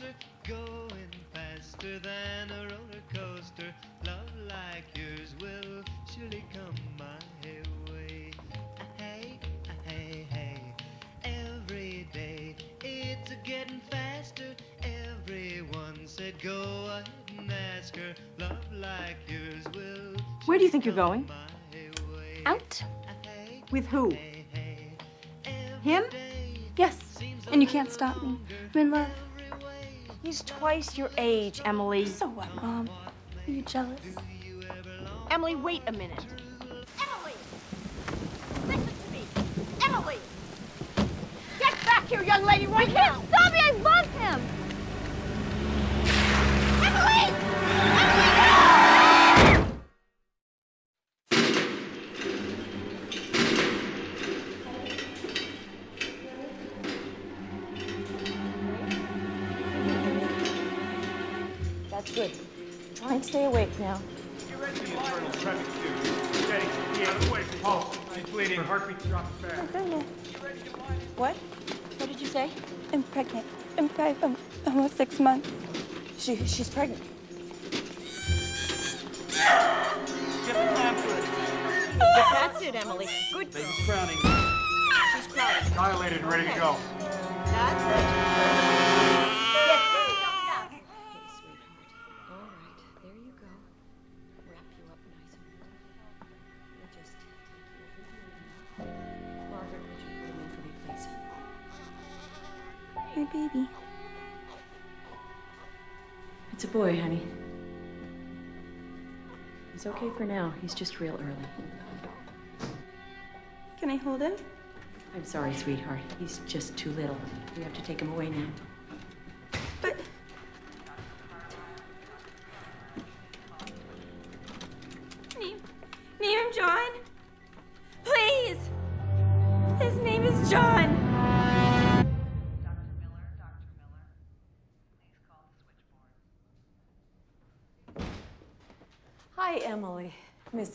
closer, going faster than a roller coaster. Love like yours will surely come my way. Hey, hey, hey. Every day it's getting faster. Everyone said go ahead and ask her. Love like yours will. Where do you think you're going? come my way. Out? With who? Him? Yes, and you can't stop me. I'm in love. He's twice your age, Emily. So what, Mom? Um, are you jealous? Emily, wait a minute. Emily! Listen to me! Emily! Get back here, young lady, right now! can't stop me! I love him! Emily! Bleeding. Her heartbeat drops fast. What? What did you say? I'm pregnant. I'm five. I'm almost six months. She, she's pregnant. Get the clamp good. That's it, Emily. Good girl. Baby's crowning. She's crowded. Dilated and ready to go. That's it. Baby. It's a boy, honey. He's okay for now. He's just real early. Can I hold him? I'm sorry, sweetheart. He's just too little. We have to take him away now.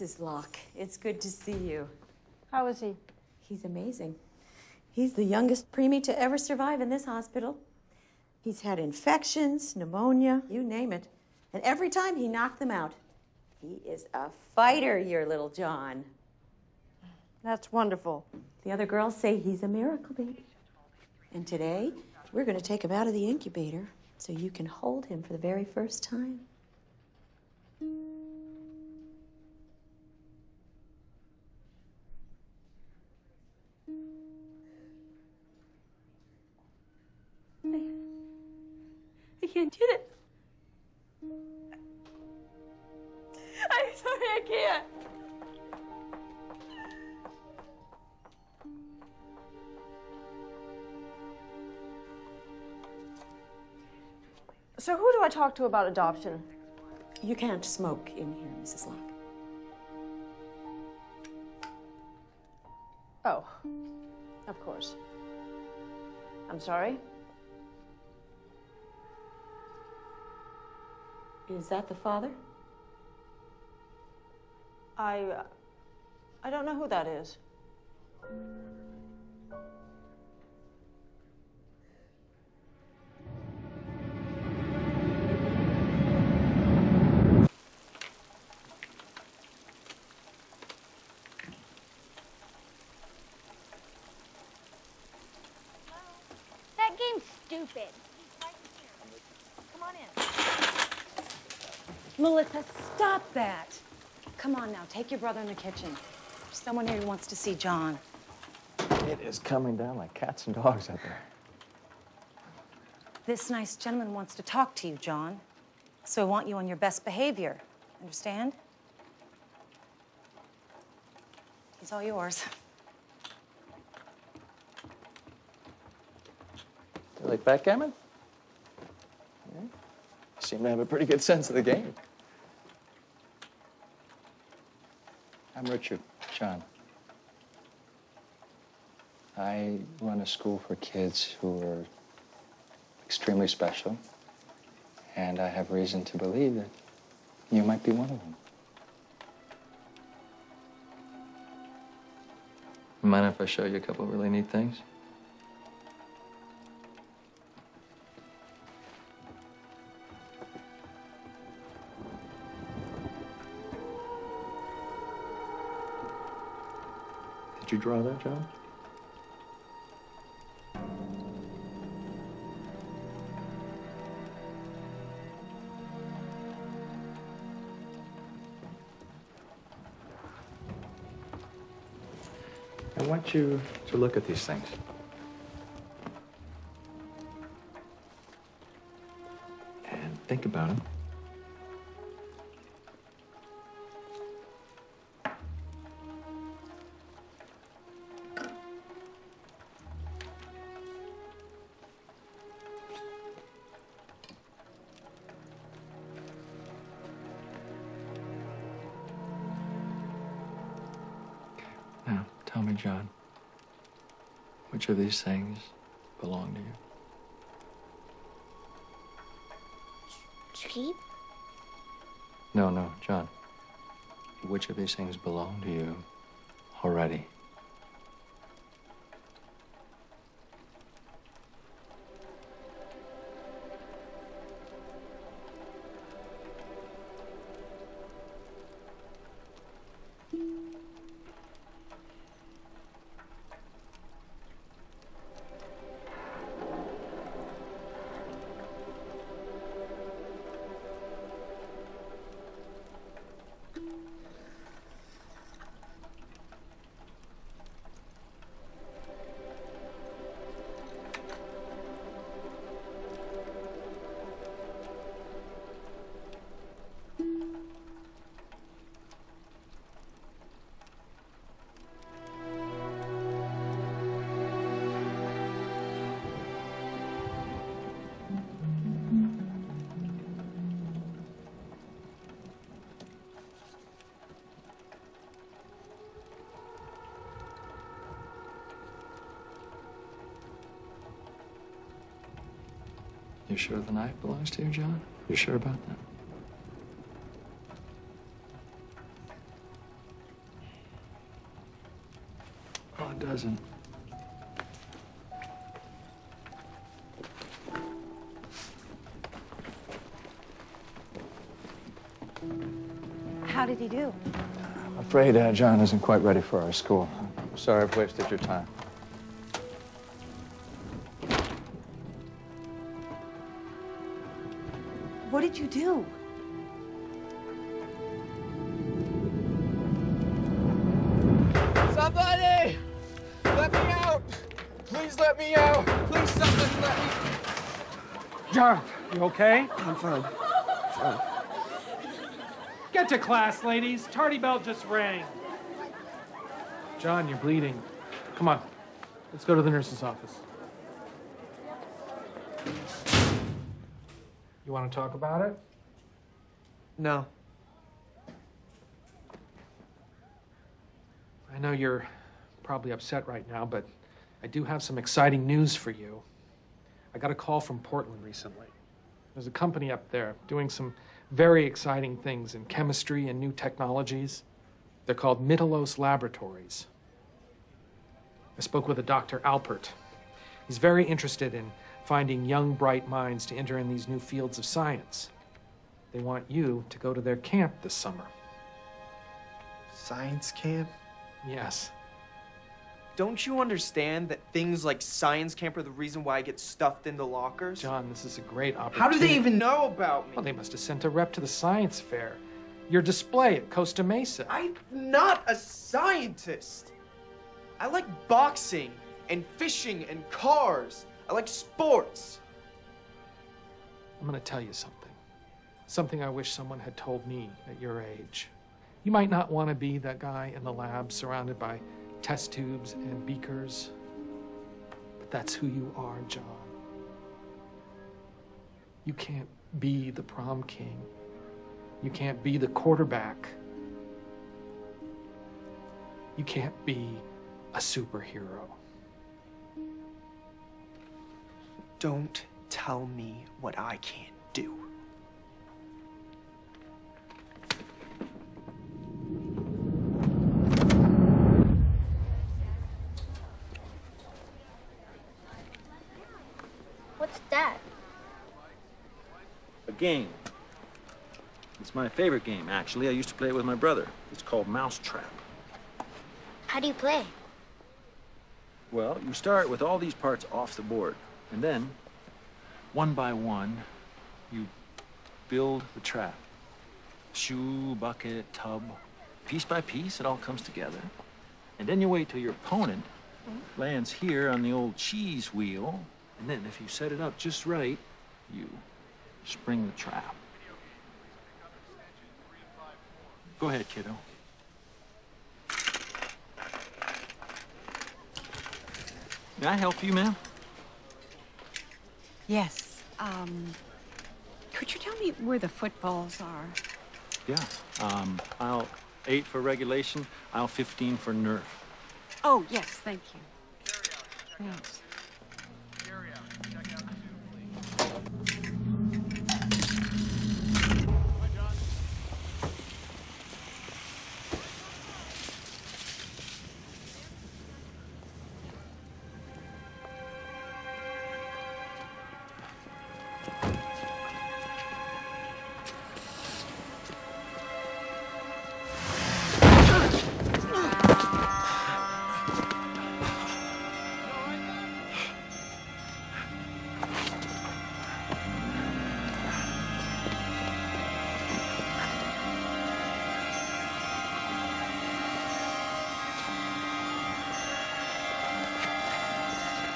Mrs. Locke. It's good to see you. How is he? He's amazing. He's the youngest preemie to ever survive in this hospital. He's had infections, pneumonia, you name it. And every time he knocked them out. He is a fighter, your little John. That's wonderful. The other girls say he's a miracle baby. And today, we're going to take him out of the incubator so you can hold him for the very first time. Talk to about adoption? You can't smoke in here, Mrs. Locke. Oh, of course. I'm sorry. Is that the father? I. Uh, I don't know who that is. Stupid. Come on in. Melissa, stop that. Come on now, take your brother in the kitchen. There's someone here who wants to see John. It is coming down like cats and dogs out there. This nice gentleman wants to talk to you, John. So I want you on your best behavior. Understand? He's all yours. You like backgammon? Yeah. You seem to have a pretty good sense of the game. I'm Richard, John. I run a school for kids who are extremely special, and I have reason to believe that you might be one of them. Mind if I show you a couple really neat things? You draw that, John? I want you to look at these things. And think about them. Of these things belong to you? Sheep? No, no, John. Which of these things belong to you already? You sure the knife belongs to you, John? You sure about that? Oh, it doesn't. How did he do? I'm afraid uh, John isn't quite ready for our school. I'm sorry I've wasted your time. Did you do? Somebody! Let me out! Please let me out! Please, somebody let me. John, you okay? I'm fine. Fine. Get to class, ladies. Tardy bell just rang. John, you're bleeding. Come on. Let's go to the nurse's office. You want to talk about it? No. I know you're probably upset right now, but I do have some exciting news for you. I got a call from Portland recently. There's a company up there doing some very exciting things in chemistry and new technologies. They're called Mittelos Laboratories. I spoke with a Dr. Alpert. He's very interested in finding young, bright minds to enter in these new fields of science. They want you to go to their camp this summer. Science camp? Yes. Don't you understand that things like science camp are the reason why I get stuffed into lockers? John, this is a great opportunity. How do they even know about me? Well, they must have sent a rep to the science fair. Your display at Costa Mesa. I'm not a scientist. I like boxing and fishing and cars. I like sports. I'm going to tell you something. Something I wish someone had told me at your age. You might not want to be that guy in the lab surrounded by test tubes and beakers, but that's who you are, John. You can't be the prom king. You can't be the quarterback. You can't be a superhero. Don't tell me what I can't do. What's that? A game. It's my favorite game, actually. I used to play it with my brother. It's called Mousetrap. How do you play? Well, you start with all these parts off the board, and then, one by one, you build the trap. Shoe, bucket, tub. Piece by piece, it all comes together. And then you wait till your opponent lands here on the old cheese wheel, and then if you set it up just right, you spring the trap. Go ahead, kiddo. May I help you, ma'am? Yes. Um, could you tell me where the footballs are? Yeah. Um, aisle eight for regulation, aisle 15 for nerf. Oh, yes, thank you. Yes.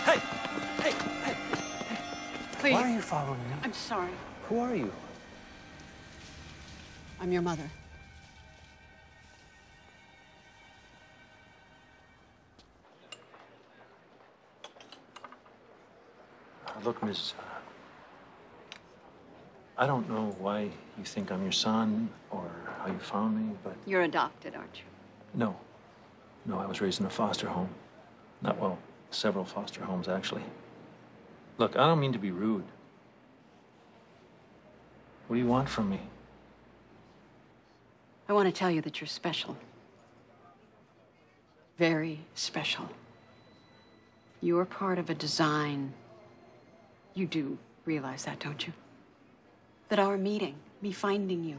Hey! Hey! Hey! Please. Why are you following me? I'm sorry. Who are you? I'm your mother. Uh, look, Miss. Uh, I don't know why you think I'm your son or how you found me, but You're adopted, aren't you? no. No, I was raised in a foster home. Not well, several foster homes, actually. Look, I don't mean to be rude. What do you want from me? I want to tell you that you're special. Very special. You're part of a design. You do realize that, don't you? That our meeting, me finding you,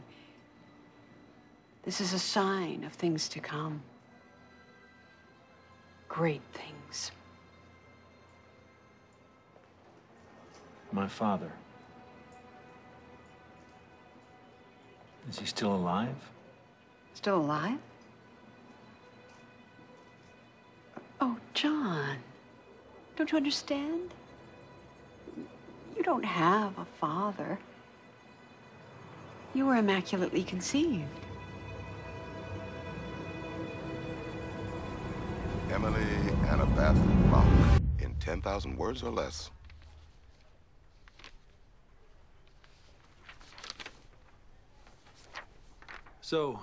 this is a sign of things to come. Great things. My father. Is he still alive? Still alive? Oh, John. Don't you understand? You don't have a father. You were immaculately conceived. Emily Annabeth Locke in 10,000 words or less. So,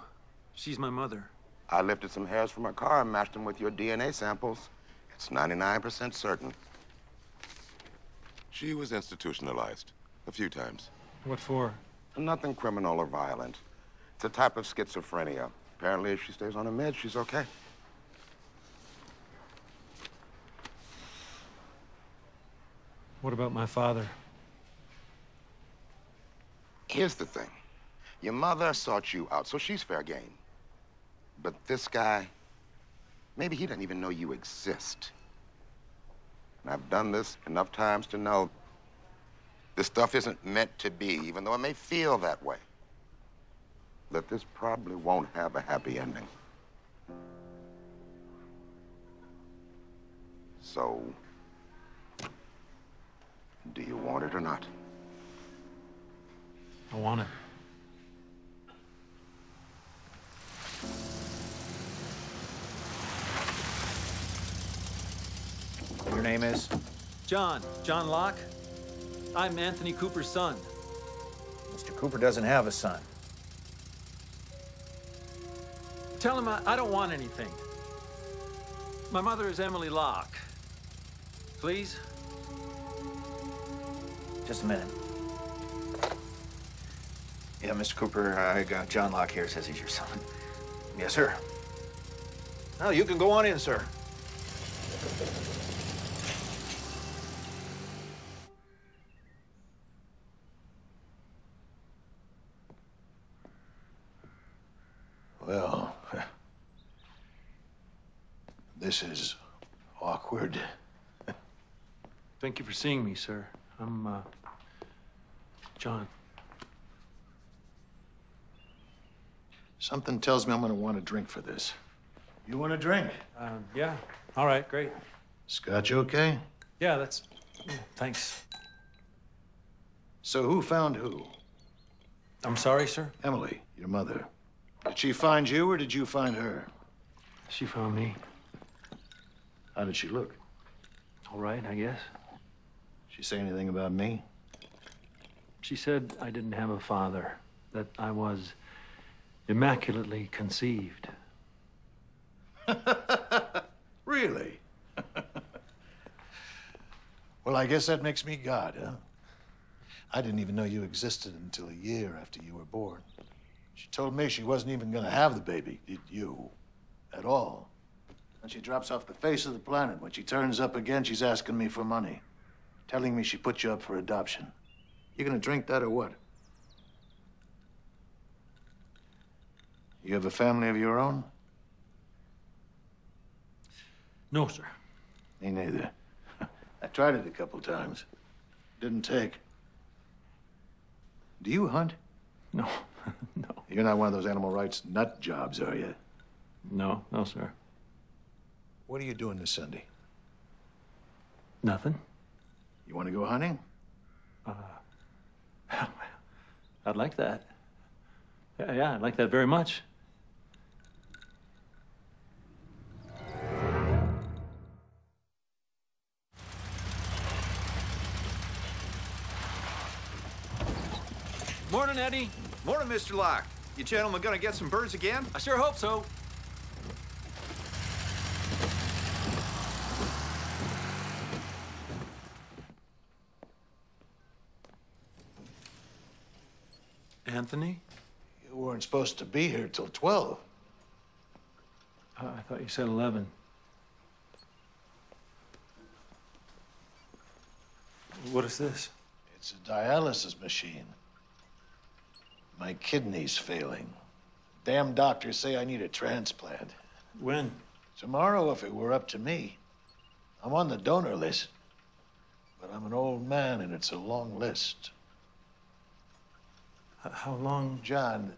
she's my mother. I lifted some hairs from her car and matched them with your DNA samples. It's 99% certain. She was institutionalized a few times. What for? Nothing criminal or violent. It's a type of schizophrenia. Apparently, if she stays on her meds, she's okay. What about my father? Here's the thing. Your mother sought you out, so she's fair game. But this guy, maybe he doesn't even know you exist. And I've done this enough times to know this stuff isn't meant to be, even though it may feel that way. That this probably won't have a happy ending. So, do you want it or not? I want it. Your name is? John. John Locke. I'm Anthony Cooper's son. Mr. Cooper doesn't have a son. Tell him I, I don't want anything. My mother is Emily Locke. Please? Just a minute. Yeah, Mr. Cooper, I got John Locke here, says he's your son. Yes, sir. Now, you can go on in, sir. Well, this is awkward. Thank you for seeing me, sir. I'm, uh, John. Something tells me I'm gonna want a drink for this. You want a drink? Um, yeah. All right, great. Scotch okay? Yeah, that's. yeah, thanks. So who found who? I'm sorry, sir. Emily, your mother. Did she find you or did you find her? She found me. How did she look? All right, I guess. She say anything about me? She said I didn't have a father, that I was immaculately conceived. Really? well, I guess that makes me God, huh? I didn't even know you existed until a year after you were born. She told me she wasn't even gonna have the baby, did you? At all. And she drops off the face of the planet. When she turns up again, she's asking me for money. Telling me she put you up for adoption. You gonna drink that or what? You have a family of your own? No, sir. Me neither. I tried it a couple times. Didn't take. Do you hunt? No. no. You're not one of those animal rights nut jobs, are you? No, no, sir. What are you doing this Sunday? Nothing. You want to go hunting? Uh, I'd like that. Yeah, yeah, I'd like that very much. Morning, Eddie. Morning, Mr. Locke. You gentlemen gonna get some birds again? I sure hope so. Anthony? You weren't supposed to be here till 12. Uh, I thought you said 11. What is this? It's a dialysis machine. My kidney's failing. Damn doctors say I need a transplant. When? Tomorrow, if it were up to me. I'm on the donor list. But I'm an old man and it's a long list. How long? John,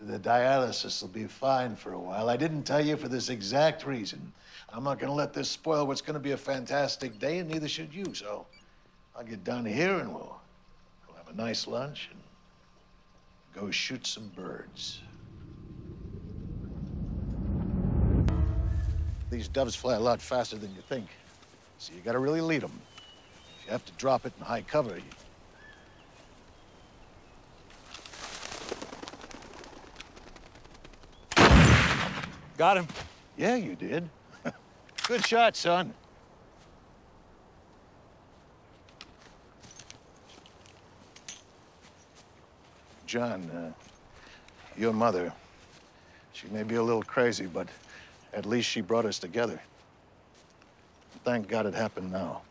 the dialysis will be fine for a while. I didn't tell you for this exact reason. I'm not going to let this spoil what's going to be a fantastic day, and neither should you. So I'll get down here and we'll, we'll have a nice lunch and go shoot some birds. These doves fly a lot faster than you think, so you got to really lead them. If you have to drop it in high cover, you, Got him. Yeah, you did. Good shot, son. John, uh, your mother, she may be a little crazy, but at least she brought us together. Thank God it happened now,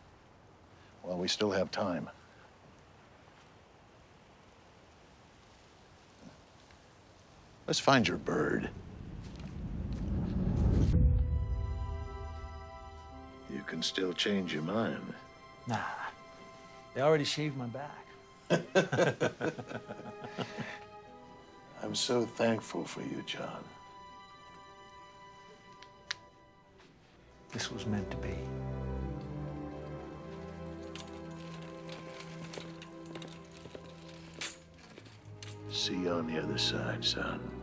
while we still have time. Let's find your bird. Can still change your mind. Nah. They already shaved my back. I'm so thankful for you, John. This was meant to be. See you on the other side, son.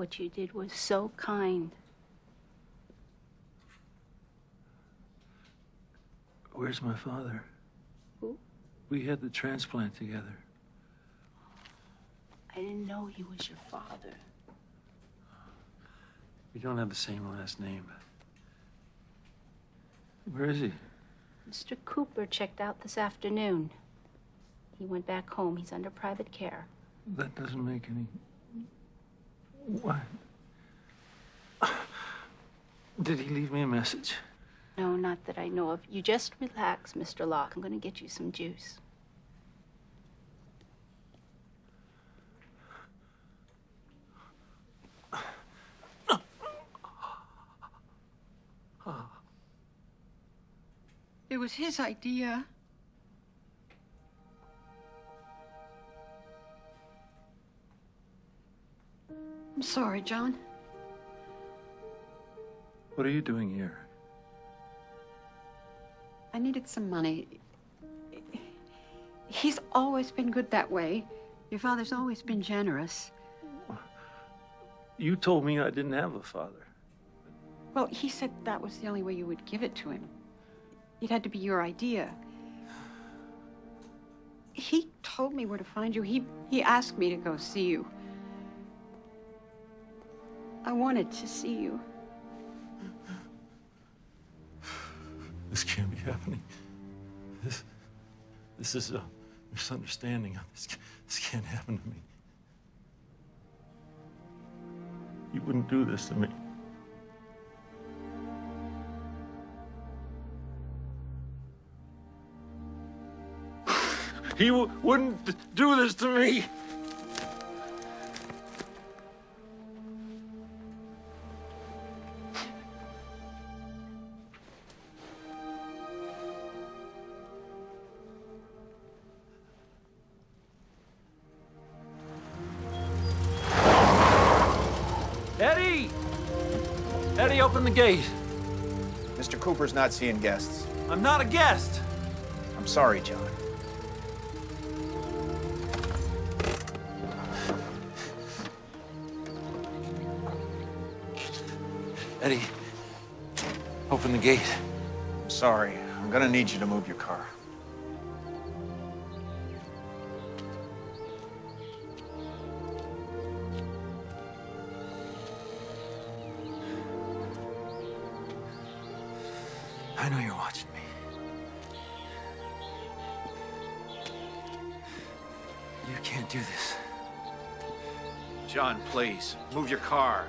What you did was so kind. Where's my father? Who? We had the transplant together. I didn't know he was your father. We don't have the same last name. Where is he? Mr. Cooper checked out this afternoon. He went back home. He's under private care. That doesn't make any. What? Did he leave me a message? No, not that I know of. You just relax, Mr. Locke. I'm going to get you some juice. It was his idea. I'm sorry, John. What are you doing here? I needed some money. He's always been good that way. Your father's always been generous. You told me I didn't have a father. Well, he said that was the only way you would give it to him. It had to be your idea. He told me where to find you. He he asked me to go see you. I wanted to see you. This can't be happening. This, this is a misunderstanding. This, this can't happen to me. You wouldn't do this to me. He wouldn't do this to me. Eddie, open the gate. Mr. Cooper's not seeing guests. I'm not a guest. I'm sorry, John. Eddie, open the gate. I'm sorry. I'm gonna need you to move your car. John, please, move your car.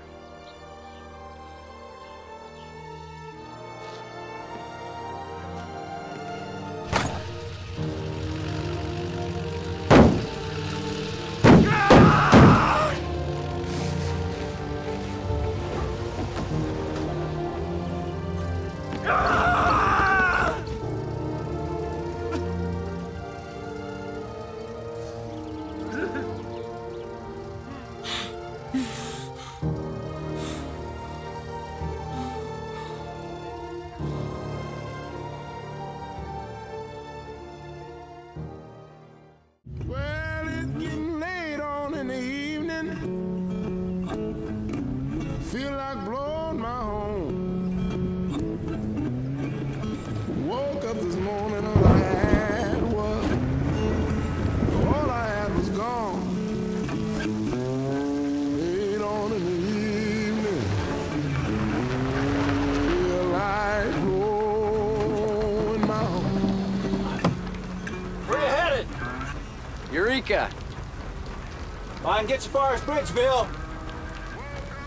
Get as far as Bridgeville.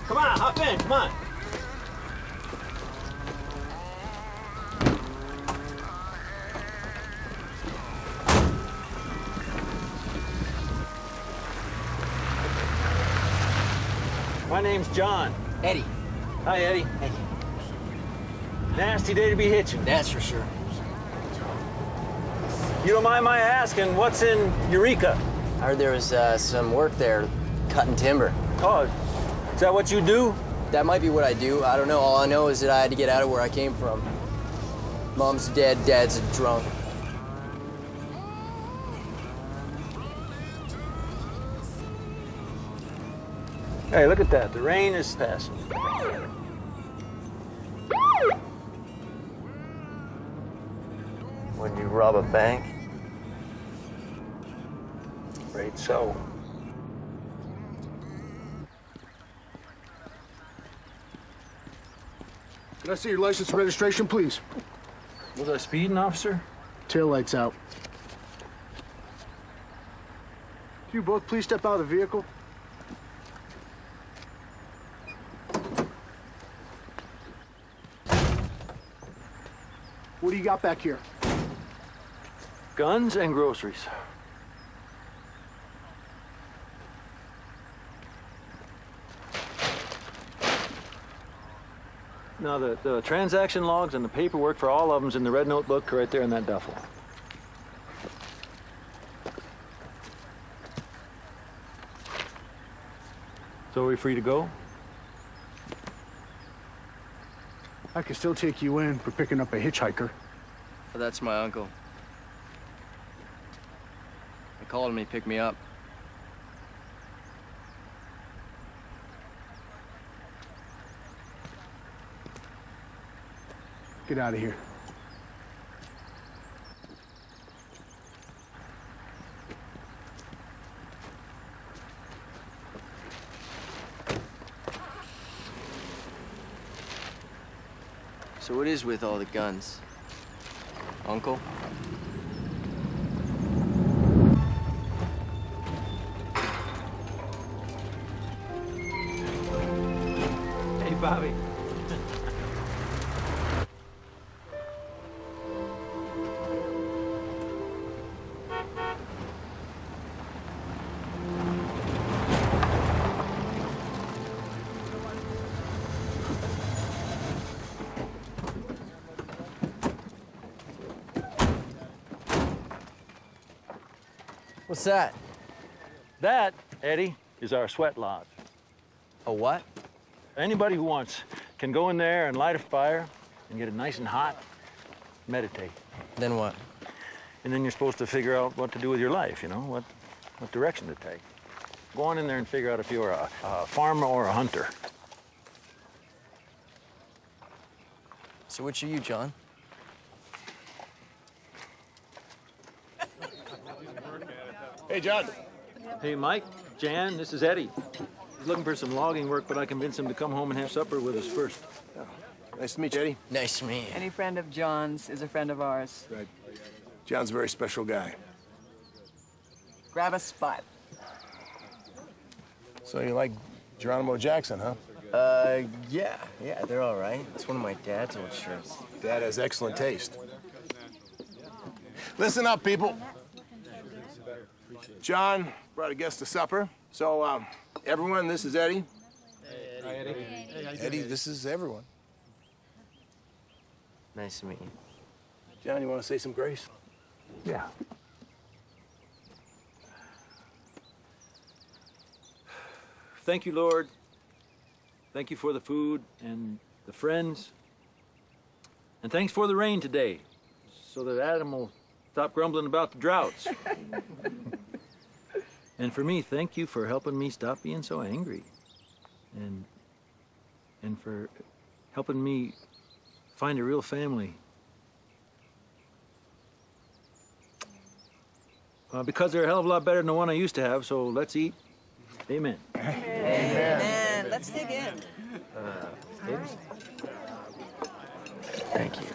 Come on, hop in, come on. My name's John. Eddie. Hi, Eddie. Eddie. Nasty day to be hitching. That's for sure. You don't mind my asking, what's in Eureka? I heard there was uh, some work there, cutting timber. Oh, is that what you do? That might be what I do. I don't know. All I know is that I had to get out of where I came from. Mom's dead, dad's a drunk. Hey, look at that. The rain is passing. When you rob a bank? Right, so. Can I see your license and registration, please? Was I speeding, officer? Tail lights out. You both please step out of the vehicle. What do you got back here? Guns and groceries. Now, the, the transaction logs and the paperwork for all of them's in the red notebook right there in that duffel. So are we free to go? I can still take you in for picking up a hitchhiker. But that's my uncle. I called him, he picked me up. Get out of here. So what is with all the guns? Uncle? What's that? That, Eddie, is our sweat lodge. A what? Anybody who wants can go in there and light a fire and get it nice and hot, meditate. Then what? And then you're supposed to figure out what to do with your life, you know, what, what direction to take. Go on in there and figure out if you're a, a farmer or a hunter. So which are you, John? Hey, John. Hey, Mike, Jan, this is Eddie. He's looking for some logging work, but I convinced him to come home and have supper with us first. Nice to meet you, Eddie. Nice to meet you. Any friend of John's is a friend of ours. Right. John's a very special guy. Grab a spot. So you like Geronimo Jackson, huh? Uh, yeah, yeah, they're all right. It's one of my dad's old shirts. Dad has excellent taste. Listen up, people. John brought a guest to supper. So, um, everyone, this is Eddie. Hi, Eddie. Eddie, this is everyone. Nice to meet you. John, you want to say some grace? Yeah. Thank you, Lord. Thank you for the food and the friends. And thanks for the rain today, so that Adam will stop grumbling about the droughts. and for me, thank you for helping me stop being so angry. And and for helping me find a real family. Uh, because they're a hell of a lot better than the one I used to have, so let's eat. Amen. Amen. Let's dig in. Thank you.